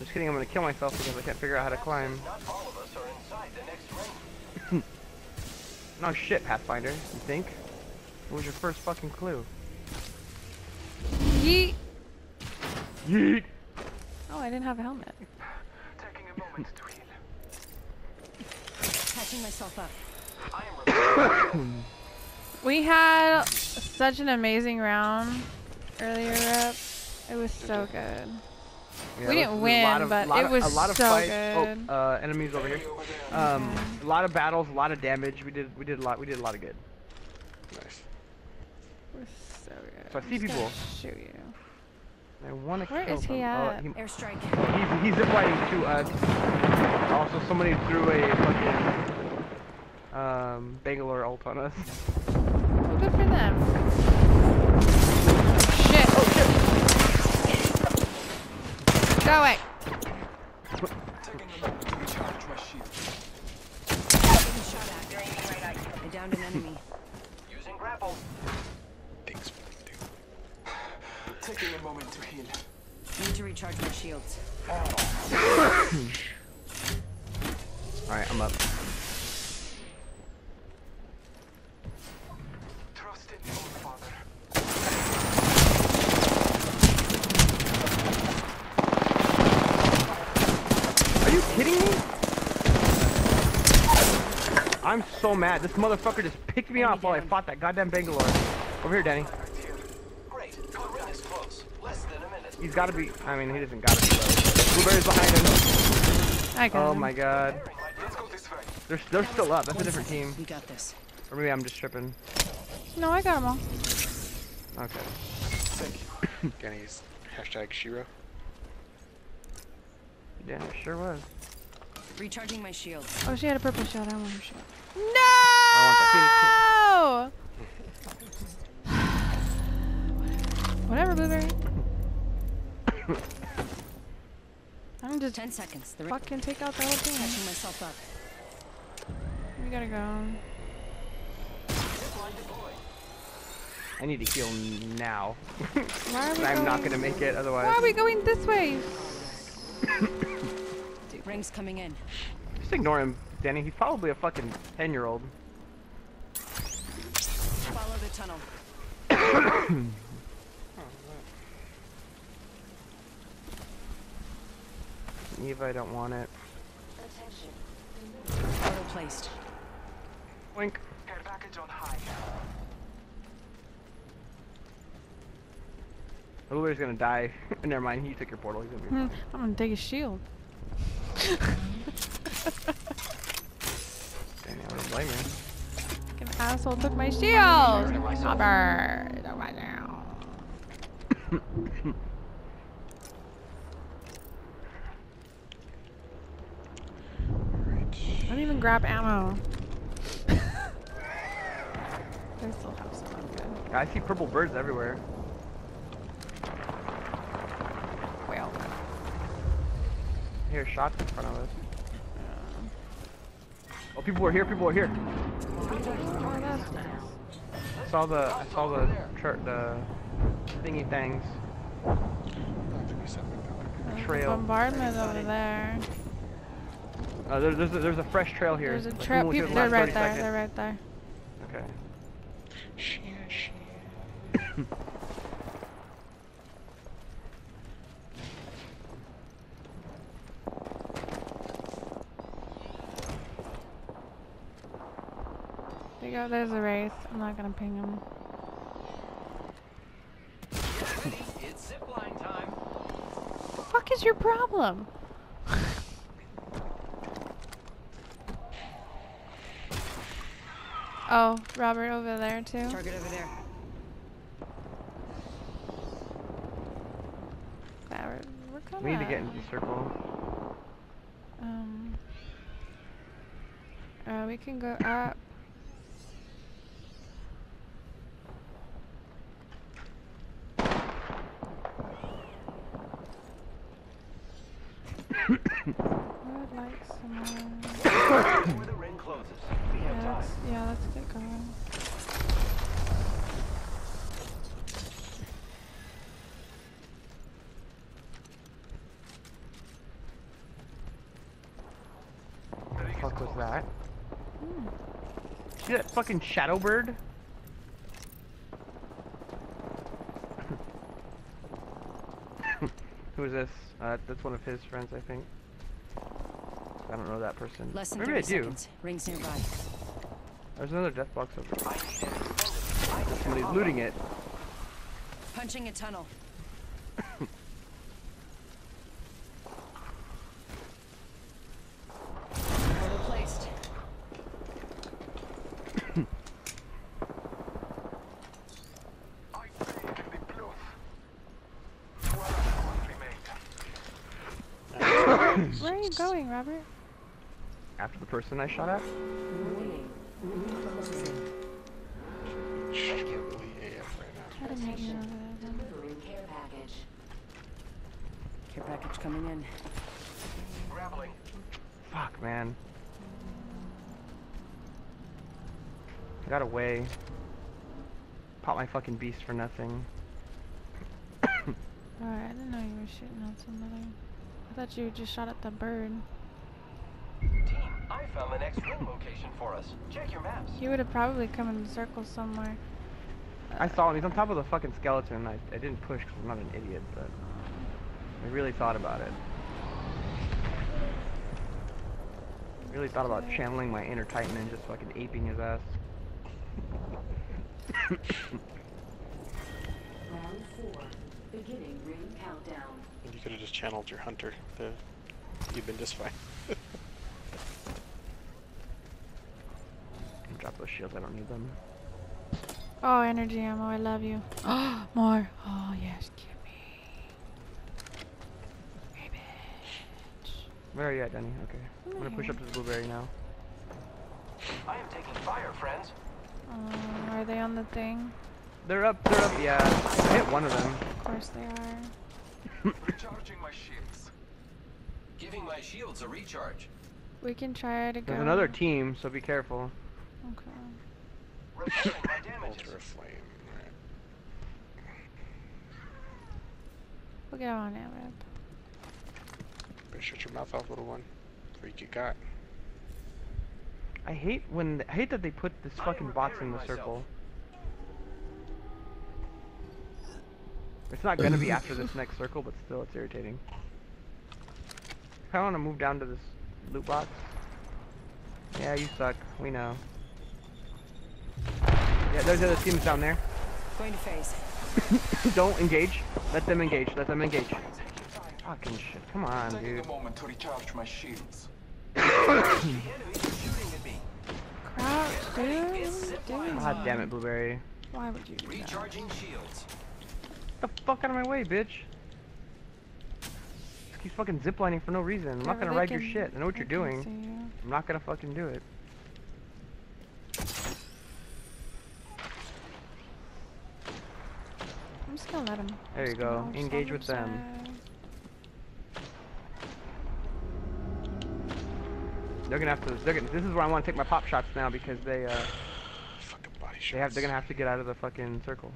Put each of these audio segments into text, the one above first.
Just kidding, I'm gonna kill myself because I can't figure out how to climb. no shit, Pathfinder. You think? What was your first fucking clue? Yeet. Yeet! Oh, I didn't have a helmet. Taking a moment to heal. Patching myself up. We had such an amazing round earlier, Rip. It was so good. Yeah, We didn't was a lot win, of- but it of- was a lot of so fights. good. Oh, uh, enemies over here. Um, a lot of battles, a lot of damage. We did, we did a lot. We did a lot of good. Nice. We're so good. So I I'm see people. Shoot you. I want to Where kill is he them. at? Oh, he, Airstrike. he's he's ziplining to us. Also, somebody threw a fucking um Bangalore ult on us. Well, good for them. Shit. Oh shit! Go away. Taking a moment to recharge my shield. Getting shot at. I downed an enemy. Using grapple. Thanks. Taking a moment to heal. Need to recharge my shields. Alright, I'm up. Trust in you, Father. Are you kidding me? I'm so mad. This motherfucker just picked me off while I fought that goddamn Bangalore. Over here, Danny. Great. The ring is close. Less than a minute. He's gotta be. I mean, he doesn't gotta be though. Blueberry's behind him. I got Oh him. my god. Let's go this way. They're, they're still up. That's a different team. We got this. Or maybe I'm just tripping. No, I got them all. Okay. Thank. Danny's hashtag Shiro. Yeah, it sure was. Recharging my shield. Oh, she had a purple shot. I want her shot. I No! Whatever, Blueberry. I'm just Ten seconds. The ring. fucking take out the whole team. Patching myself up. We gotta go. I need to heal now. Why are we I'm going? not gonna make it otherwise. Why are we going this way? Rings coming in. Just ignore him, Danny. He's probably a fucking 10 year old. Follow the tunnel. Eva, I don't want it. Auto placed. Wink. Care package on high. Blueberry's gonna die. Never mind, he took your portal. He's gonna be Hmm. I'm gonna take his shield. I don't blame you. Fucking asshole took my shield. Robert. Oh my. Alright. I don't even grab ammo. I still have some. I see purple birds everywhere. Well. I hear shots in front of us. Oh, people are here. People are here. That's nice. I saw the. I saw the. Tr the thingy things. 37 There's a Trail. bombardment over there. Uh, there, there's a, there's a fresh trail here. There's a Like, trap. who was here People, the they're right there. seconds? They're right there. Okay. Shit, shit. You go. There's a race. I'm not gonna ping him. It's zipline time. The fuck is your problem? oh, Robert over there too. Target over there. Yeah, we're, we're coming. We need to get into the circle. Um. Uh, we can go up. would like some the ring closes, yeah. Let's, yeah, let's get going. Fuck was that? Hmm. See that fucking shadow bird? Who is this? Uh, that's one of his friends, I think. I don't know that person. Less than Maybe I do. seconds. Rings nearby. There's another death box over there. I need it defended. I need Somebody's looting it. Punching a tunnel. Order placed. I see it in the bluff. Twelve remain. Where are you going, Robert? After the person I shot at? Really AF right now. Try to make it over there then. Care package. Care package coming in. Grappling. Fuck, man. I got away. Pop my fucking beast for nothing. Alright, I didn't know you were shooting at somebody. I thought you just shot at the bird. Team, I found the next ring location for us. Check your maps. He would have probably come in a circle somewhere. I saw him. He's on top of the fucking skeleton. I, I didn't push because I'm not an idiot, but um, I really thought about it. I Really thought about channeling my inner titan and just fucking aping his ass. Round four. Beginning ring countdown. And you could have just channeled your hunter. The, you've been just fine. Drop those shields. I don't need them. Oh, energy ammo, I love you. Oh, more. Oh, yes, give me. Hey, bitch. Where are you at, Denny? Okay. I'm gonna push up to the blueberry now. I am taking fire, friends. Um, are they on the thing? They're up. They're up. Yeah. I hit one of them. Of course they are. Recharging my shields. Giving my shields a recharge. We can try to go. There's another team, so be careful. Okay. Repairing my damages. Ultra flame. Right. We'll get on it, Rip. Better shut your mouth off, little one. Freak you got. I hate when I hate that they put this fucking bots in the myself. circle. It's not gonna be after this next circle, but still, it's irritating. I want to move down to this loot box. Yeah, you suck. We know. Yeah, there's other teams down there. Going to phase. Don't engage. Let them engage. Let them engage. Fucking shit. Come on, Taking dude. a moment to recharge my shields. The enemies are shooting at me. Crouch, dude. What are you doing? God damn it, Blueberry. Why would you do that? Recharging shields. Get the fuck out of my way, bitch. Just keep fucking ziplining for no reason. I'm not gonna they ride your shit. I know what you're doing. you. I'm not gonna fucking do it. I'm just gonna let him. There you go. Engage with them. They're gonna have to. They're gonna, this is where I want to take my pop shots now because they uh Fucking body shots. they have they're gonna have to get out of the fucking circle.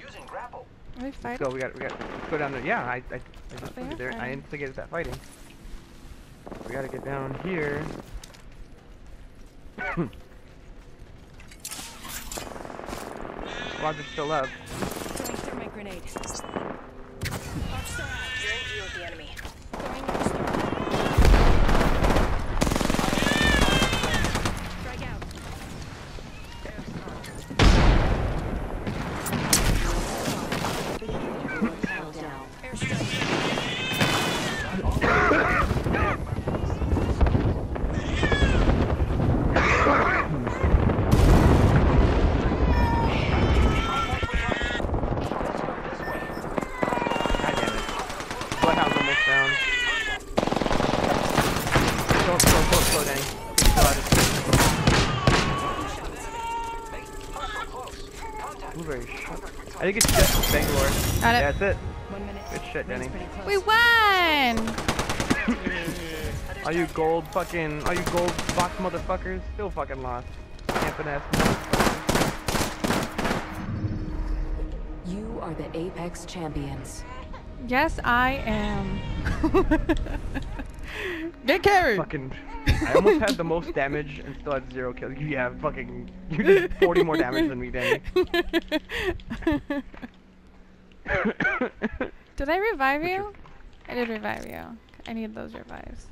Using grapple. Are they Let's fighting? go. We got we got let's go down there. Yeah, I I, I just They put are it there. I fighting. instigated that fighting. We gotta get down here. Squads are still up. Throwing thermite grenade. You're in view of the enemy. Blueberry shot. I think it's just Bangalore. Got it. Yeah, that's it. One minute. Good shit, Denny. We won! All you gold fucking, all you gold box motherfuckers, still fucking lost. Camping ass. You are the Apex champions. Yes, I am. Get carried. Fucking, I almost had the most damage and still had zero kills. You have fucking, you did 40 more damage than me, Danny. Did I revive you? I did revive you. I need those revives.